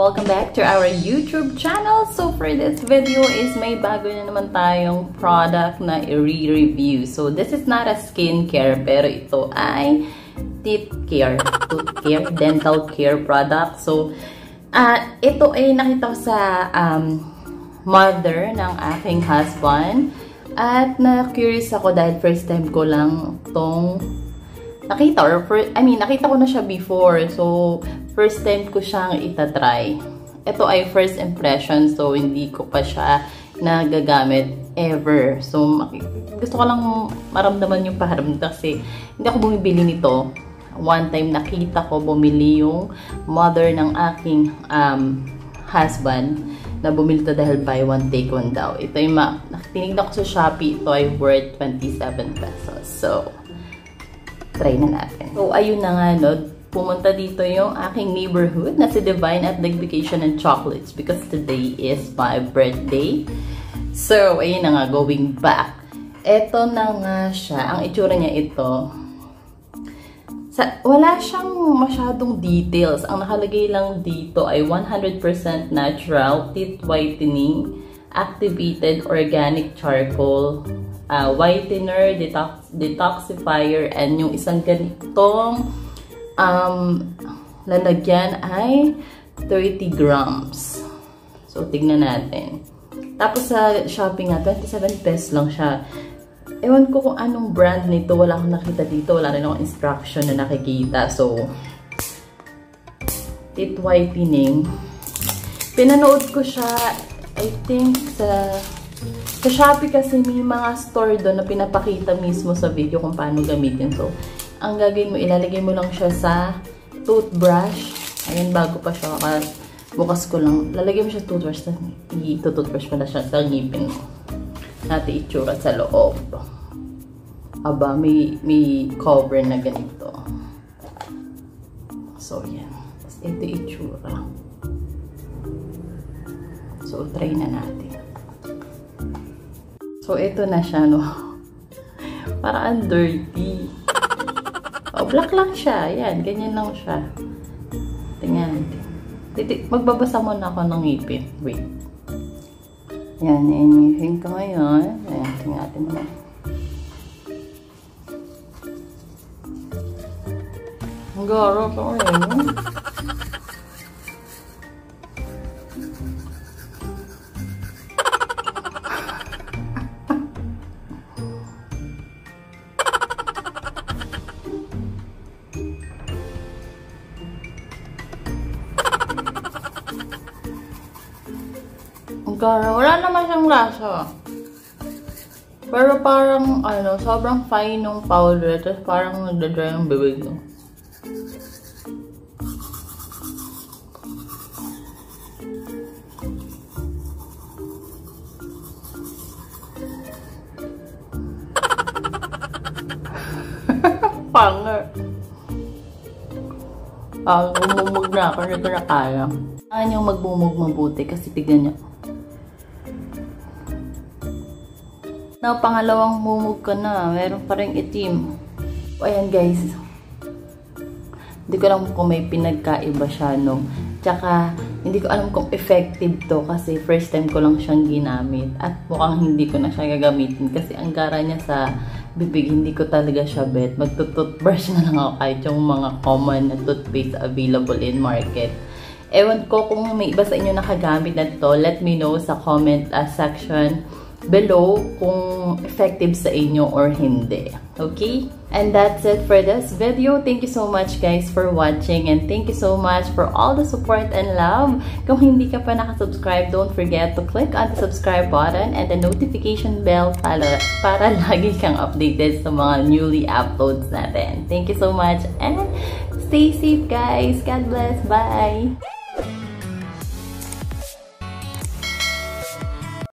Welcome back to our YouTube channel. So for this video is may bago na naman tayong product na i-review. So this is not a skincare pero ito ay teeth care, tooth care, dental care product. So uh, ito ay nakita ko sa um, mother ng aking husband. At na-curious ako dahil first time ko lang tong nakita or for, I mean, nakita ko na siya before. So, first time ko siyang itatry. Ito ay first impression, so hindi ko pa siya nagagamit ever. So, gusto ko lang maramdaman yung paharam kasi hindi ako bumibili nito. One time nakita ko bumili yung mother ng aking um, husband na bumili to dahil buy one take one daw. Ito yung ma tinignan ko sa Shopee, ito ay worth 27 pesos. So, try na natin. So, ayun na nga, no? Pumunta dito yung aking neighborhood na si Divine at Vacation and Chocolates because today is my birthday. So, ayun na nga, going back. Ito na nga siya. Ang itsura niya ito. Sa, wala siyang masyadong details. Ang nakalagay lang dito ay 100% natural teeth whitening, activated organic charcoal, uh, whitener, detox, detoxifier, and yung isang ganitong um, lalagyan ay 30 grams. So, tignan natin. Tapos sa shopping nga, 27 pesos lang siya. Ewan ko kung anong brand nito. Wala akong nakita dito. Wala rin akong instruction na nakikita. So, teeth whitening. Pinanood ko siya, I think, sa sa Shopee kasi may mga store doon na pinapakita mismo sa video kung paano gamitin. So, ang gagawin mo, ilalagay mo lang siya sa toothbrush. Ayan, bago pa siya. Bukas ko lang. Lalagay mo siya toothbrush. I-toothbrush mo na siya sa ngipin mo. Natin itsura sa loob. Aba, may, may cover na ganito. So, yan. Tapos, ito itsura. So, try na natin. So, ito na siya, no? Parang dirty. Oh, black lang siya. Ayan, ganyan lang siya. Tingnan. Magbabasa muna ako ng ngipin. Wait. Yan, inipin ko ngayon. Ayan, tingnan natin naman. Ang garo ko ngayon. Gara, wala naman siyang lasa. Pero parang, ano, sobrang fine ng powder. Tapos parang nagdadry ang bibig mo. Panger. Ah, umumog na ako. Hindi na kaya. Kaya yung magbumog mabuti kasi tignan niyo. Now, pangalawang mumug ka na. Meron pa rin itim. O, ayan guys. Hindi ko alam kung may pinagkaiba siya, no? Tsaka, hindi ko alam kung effective to kasi first time ko lang siyang ginamit. At mukhang hindi ko na siya gagamitin kasi ang gara niya sa bibig, hindi ko talaga siya bet. Magtutoothbrush na lang ako kahit yung mga common na toothpaste available in market. Ewan ko kung may iba sa inyo nakagamit na to, let me know sa comment uh, section below kung effective sa inyo or hindi. Okay? And that's it for this video. Thank you so much guys for watching and thank you so much for all the support and love. Kung hindi ka pa nakasubscribe, don't forget to click on the subscribe button and the notification bell para, para lagi kang updated sa mga newly uploads natin. Thank you so much and stay safe guys. God bless. Bye!